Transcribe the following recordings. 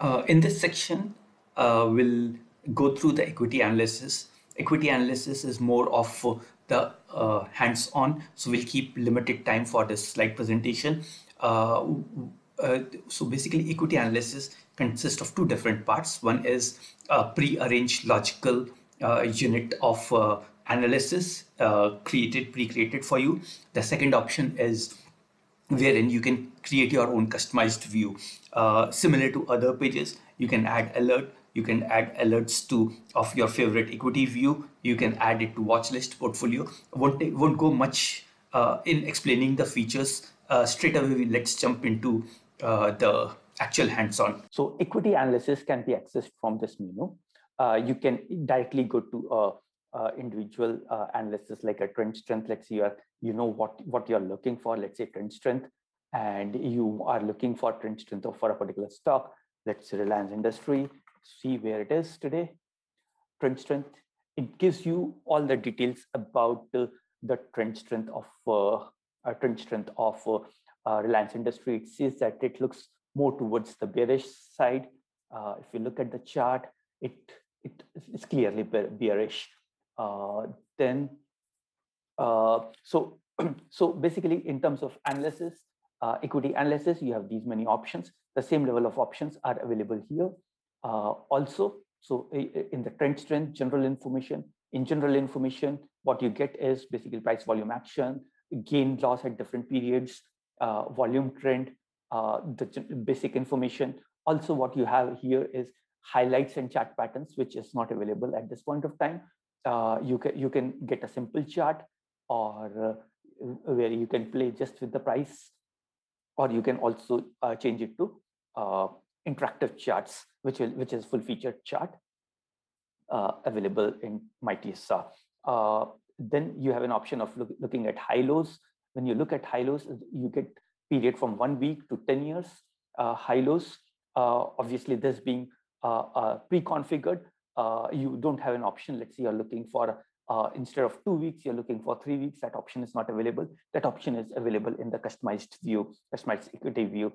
Uh, in this section, uh, we'll go through the equity analysis. Equity analysis is more of uh, the uh, hands-on, so we'll keep limited time for this slide presentation. Uh, uh, so basically, equity analysis consists of two different parts. One is a pre-arranged logical unit of analysis created, pre-created for you. The second option is wherein you can create your own customized view. Uh, similar to other pages, you can add alert, you can add alerts to of your favorite equity view, you can add it to watch list portfolio. Won't, won't go much uh, in explaining the features. Uh, straight away, let's jump into uh, the actual hands-on. So equity analysis can be accessed from this menu. Uh, you can directly go to a uh, individual uh, analysis like a trend strength let's are you know what what you're looking for let's say trend strength and you are looking for trend strength for a particular stock let's say reliance industry see where it is today. Trend strength it gives you all the details about uh, the trend strength of uh, trend strength of uh, uh, reliance industry it says that it looks more towards the bearish side. Uh, if you look at the chart it it is clearly bearish. Uh, then uh, so so basically in terms of analysis uh, equity analysis you have these many options. The same level of options are available here also. So in the trend strength general information in general information what you get is basically price volume action gain loss at different periods uh, volume trend uh, the basic information. Also what you have here is highlights and chart patterns which is not available at this point of time. Uh, you can you can get a simple chart or uh, where you can play just with the price or you can also uh, change it to uh, interactive charts which will which is full featured chart uh, available in MyTSR. Uh, then you have an option of look, looking at high lows. When you look at high lows, you get period from one week to 10 years. high lows, obviously this being pre-configured, uh, you don't have an option. Let's say you're looking for uh, instead of two weeks, you're looking for three weeks. That option is not available. That option is available in the customized view, customized equity view.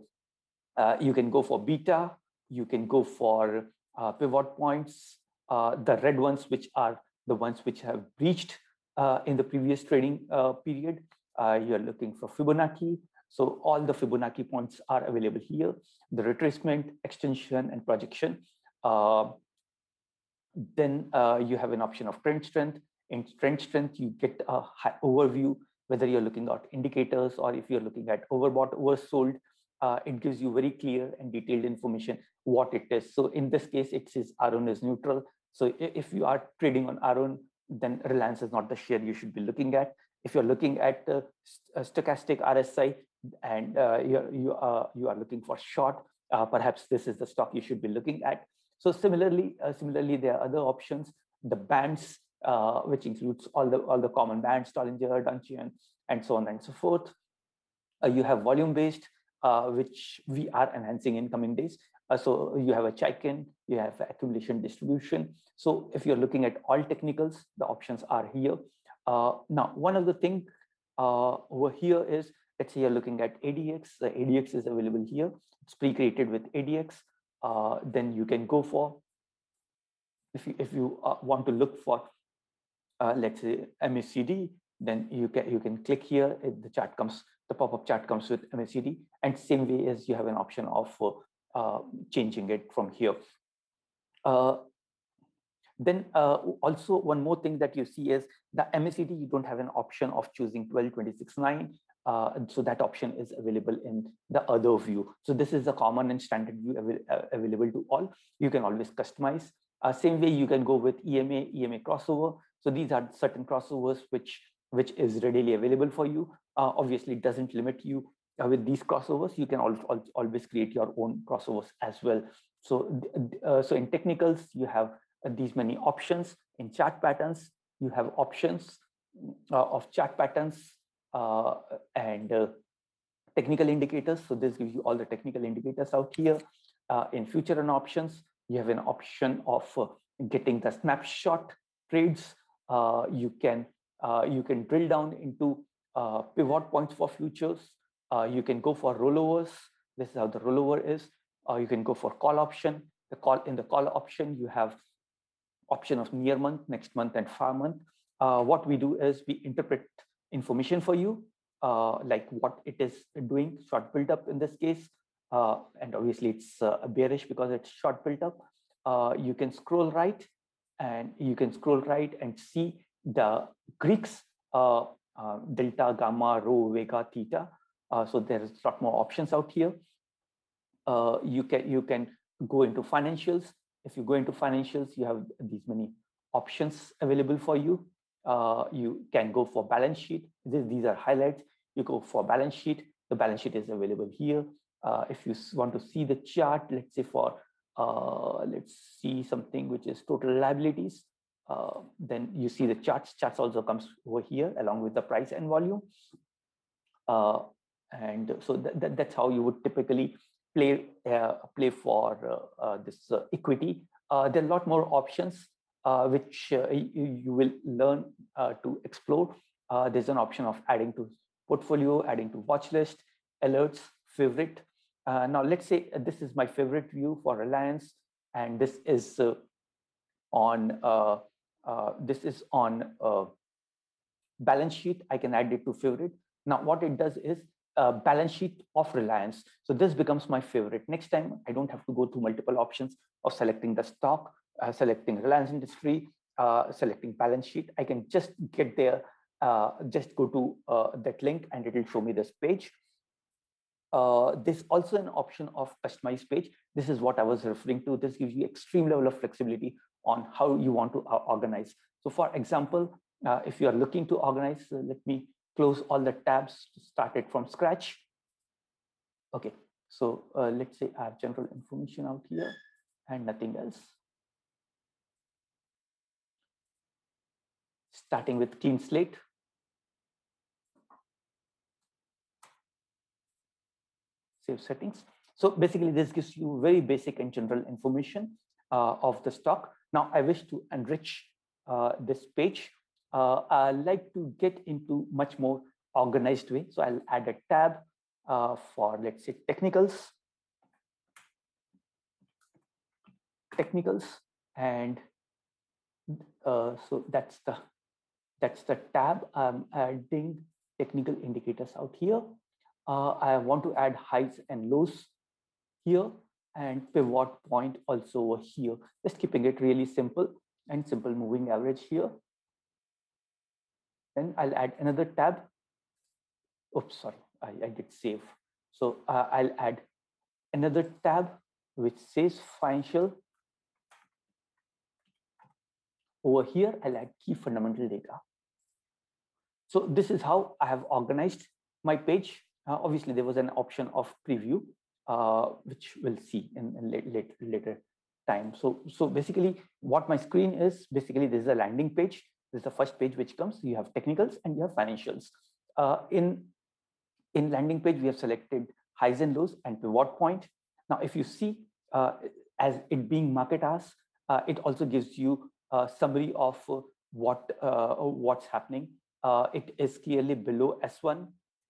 Uh, you can go for beta. You can go for uh, pivot points. Uh, the red ones, which are the ones which have breached uh, in the previous trading period. you're looking for Fibonacci. So all the Fibonacci points are available here. The retracement, extension, and projection. Uh, then uh, you have an option of trend strength. In trend strength, you get a high overview, whether you're looking at indicators or if you're looking at overbought, oversold, uh, it gives you very clear and detailed information what it is. So in this case, it says Aroon is neutral. So if you are trading on Aroon, then Reliance is not the share you should be looking at. If you're looking at uh, stochastic RSI and uh, you're, you, are, you are looking for short, uh, perhaps this is the stock you should be looking at. So similarly, uh, similarly, there are other options. The bands, uh, which includes all the all the common bands, Bollinger, Donchian, and so on and so forth. Uh, you have volume-based, uh, which we are enhancing in coming days. So you have a Chaikin, you have accumulation distribution. So if you're looking at all technicals, the options are here. Now, one of the thing over here is, let's say you're looking at ADX. The ADX is available here. It's pre-created with ADX uh, then you can go for if you if you uh, want to look for uh, let's say MACD, then you can you can click here. The chart comes, the pop-up chart comes with MACD, and same way as you have an option of uh, changing it from here. Uh, then uh, also one more thing that you see is the MACD, you don't have an option of choosing 12, 26, 9. Uh, so that option is available in the other view. So this is a common and standard view av uh, available to all. You can always customize. Uh, same way you can go with EMA, EMA crossover. So these are certain crossovers which which is readily available for you. Uh, obviously, it doesn't limit you uh, with these crossovers. You can al al always create your own crossovers as well. So, uh, so in technicals, you have these many options. In chart patterns, you have options of chart patterns uh, and uh, technical indicators. So this gives you all the technical indicators out here. Uh, in future and options, you have an option of getting the snapshot trades. You can you can drill down into pivot points for futures. you can go for rollovers. This is how the rollover is. Uh, you can go for call option. The call in the call option, you have option of near month, next month, and far month. Uh, what we do is we interpret information for you, uh, like what it is doing, short build up in this case. Uh, and obviously it's uh, bearish because it's short built up. Uh, you can scroll right and you can scroll right and see the Greeks, delta, gamma, rho, vega, theta. so there's a lot more options out here. you can you can go into financials. If you go into financials, you have these many options available for you. Uh, you can go for balance sheet. This, these are highlights. You go for balance sheet. The balance sheet is available here. Uh, if you want to see the chart, let's say for, uh, let's see something which is total liabilities, uh, then you see the charts. Charts also comes over here along with the price and volume. Uh, and so that, that, that's how you would typically play uh, play for uh, uh, this equity. there are a lot more options which you, you, will learn to explore. there's an option of adding to portfolio, adding to watch list, alerts, favorite. Now, let's say this is my favorite view for Reliance, and this is on this is on balance sheet. I can add it to favorite. Now, what it does is uh, balance sheet of Reliance. So this becomes my favorite. Next time, I don't have to go through multiple options of selecting the stock, uh, selecting Reliance Industry, uh, selecting balance sheet. I can just get there, uh, just go to uh, that link and it will show me this page. Uh, also an option of customized page. This is what I was referring to. This gives you extreme level of flexibility on how you want to organize. So for example, if you are looking to organize, let me close all the tabs started from scratch. Okay, so uh, let's say I have general information out here and nothing else. Starting with clean slate. Save settings. So basically this gives you very basic and general information uh, of the stock. Now I wish to enrich uh, this page uh, I like to get into much more organized way. So I'll add a tab uh, for, let's say, technicals. Technicals. And uh, so that's the that's the tab. I'm adding technical indicators out here. Uh, I want to add highs and lows here and pivot point also over here. Just keeping it really simple and simple moving average here. Then I'll add another tab. Oops, sorry, I, I did save. So uh, I'll add another tab which says financial. Over here, I'll add key fundamental data. So this is how I have organized my page. Uh, obviously, there was an option of preview, uh, which we'll see in, in late, late, later time. So, so basically, what my screen is, basically, this is a landing page this is the first page which comes. You have technicals and you have financials. Uh, in, in landing page, we have selected highs and lows and pivot point. Now, if you see, uh, as it being market hours, uh, it also gives you a summary of what uh, what's happening. It is clearly below S1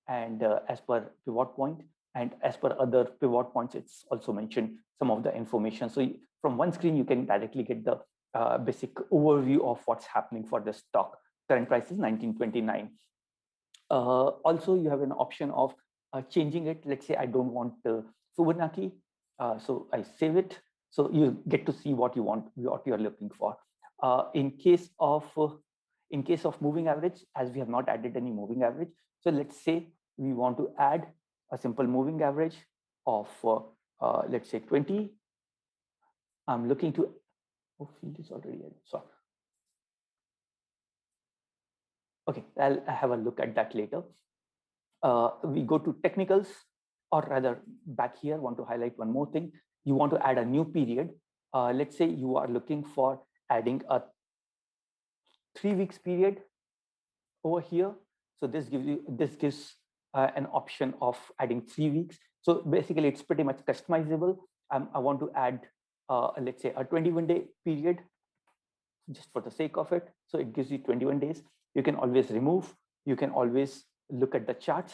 and as per pivot point and as per other pivot points, it's also mentioned some of the information. So from one screen, you can directly get the uh, basic overview of what's happening for the stock. Current price is 1929. Uh, also, you have an option of uh, changing it. Let's say I don't want the Fibonacci, uh, so I save it. So you get to see what you want, what you are looking for. Uh, in case of uh, in case of moving average, as we have not added any moving average, so let's say we want to add a simple moving average of let's say 20. I'm looking to Oh, field is already added. So, okay, I'll have a look at that later. Uh, we go to technicals, or rather back here, want to highlight one more thing. You want to add a new period. Uh, let's say you are looking for adding a three weeks period over here. So this gives you this gives uh, an option of adding three weeks. So basically, it's pretty much customizable. Um, I want to add uh, let's say a 21 day period just for the sake of it. So it gives you 21 days. You can always remove, you can always look at the charts.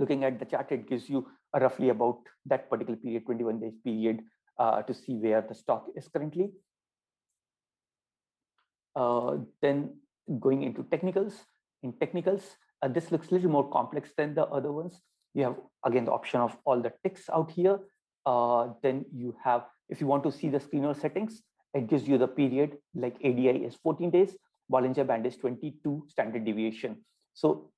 looking at the chart, it gives you roughly about that particular period, 21 days period, uh, to see where the stock is currently. Uh, then going into technicals, in technicals, uh, this looks a little more complex than the other ones. You have, again, the option of all the ticks out here. Uh, then you have, if you want to see the screener settings, it gives you the period like ADI is 14 days, Bollinger Band is 22 standard deviation. So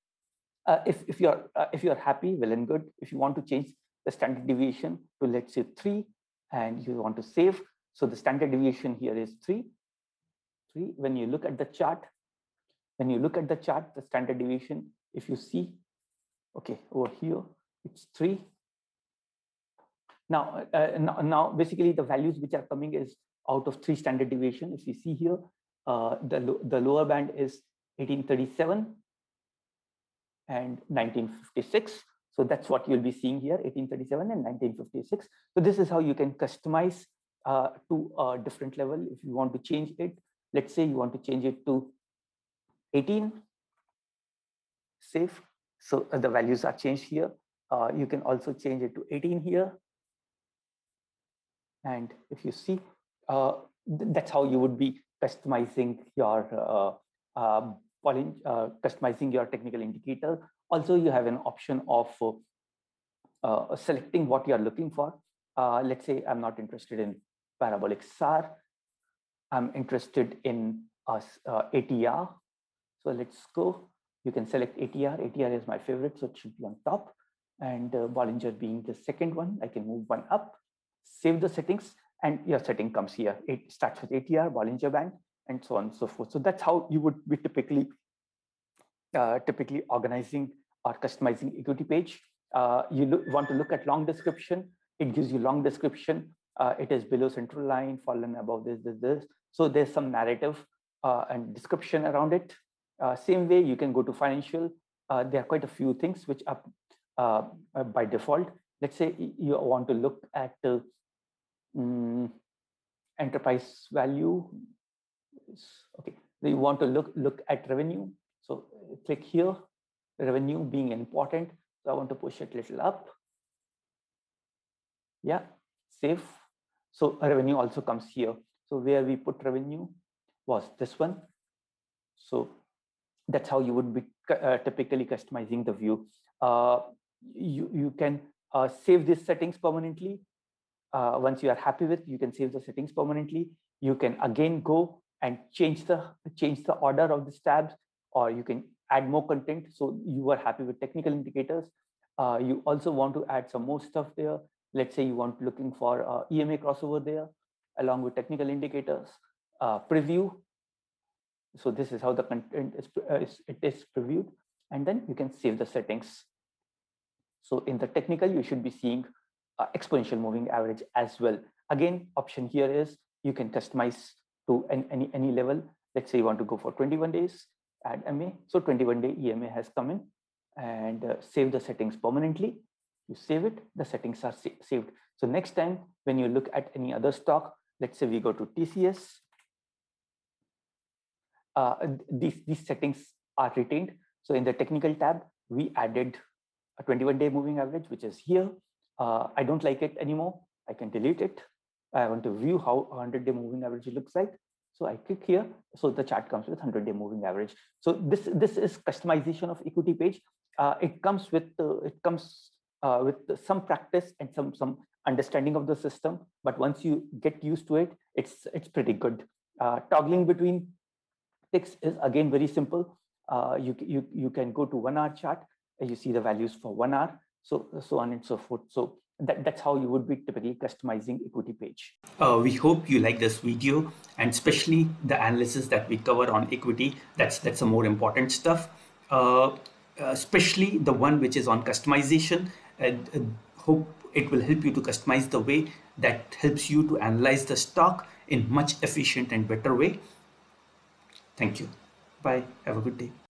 uh, if, if you're uh, if you're happy, well and good. If you want to change the standard deviation to let's say three, and you want to save, so the standard deviation here is three. Three. When you look at the chart, when you look at the chart, the standard deviation, if you see, okay, over here it's three. Now, uh, now, now, basically the values which are coming is out of three standard deviation. If you see here, uh, the, the lower band is 1837 and 1956. So that's what you'll be seeing here, 1837 and 1956. So this is how you can customize uh, to a different level. If you want to change it, let's say you want to change it to 18, save. So uh, the values are changed here. Uh, you can also change it to 18 here. And if you see, uh, th that's how you would be customizing your uh, um, uh, customizing your technical indicator. Also, you have an option of uh, selecting what you are looking for. Let's say I'm not interested in parabolic SAR. I'm interested in uh, ATR. So let's go. You can select ATR. ATR is my favorite, so it should be on top. And uh, Bollinger being the second one, I can move one up, save the settings, and your setting comes here. It starts with ATR, Bollinger Band, and so on and so forth. So that's how you would be typically uh, typically organizing or customizing equity page. Uh, you want to look at long description. It gives you long description. Uh, it is below central line, fallen above this, this, this. So there's some narrative uh, and description around it. Uh, same way, you can go to financial. Uh, there are quite a few things which are by default. Let's say you want to look at um, enterprise value. Okay. You want to look look at revenue. So click here revenue being important. So i want to push it a little up. Yeah save. So revenue also comes here. So where we put revenue was this one. So that's how you would be uh, typically customizing the view. Uh, you you can uh, save these settings permanently. Uh, once you are happy with you can save the settings permanently. You can again go and change the change the order of the tabs or you can add more content. So you are happy with technical indicators. Uh, you also want to add some more stuff there. Let's say you want looking for uh, ema crossover there along with technical indicators uh, preview so this is how the content is, uh, is it is previewed and then you can save the settings so in the technical you should be seeing uh, exponential moving average as well again option here is you can customize to any, any, level. Let's say you want to go for 21 days, add MA. So 21 day EMA has come in and uh, save the settings permanently. You save it, the settings are sa saved. So next time when you look at any other stock, let's say we go to TCS, uh, these, these settings are retained. So in the technical tab, we added a 21 day moving average, which is here. Uh, I don't like it anymore. I can delete it. I want to view how 100 day moving average looks like. So I click here. So the chart comes with 100 day moving average. So this, this is customization of equity page. Uh, it comes with, uh, it comes uh, with some practice and some, some understanding of the system. But once you get used to it, it's, it's pretty good. Uh, toggling between ticks is again very simple. Uh, you, you, you can go to one hour chart and you see the values for one hour. So, so on and so forth. So that, that's how you would be typically customizing equity page. Uh, we hope you like this video and especially the analysis that we cover on equity. That's that's the more important stuff. Uh, especially the one which is on customization. And uh, hope it will help you to customize the way that helps you to analyze the stock in much efficient and better way. Thank you. Bye. Have a good day.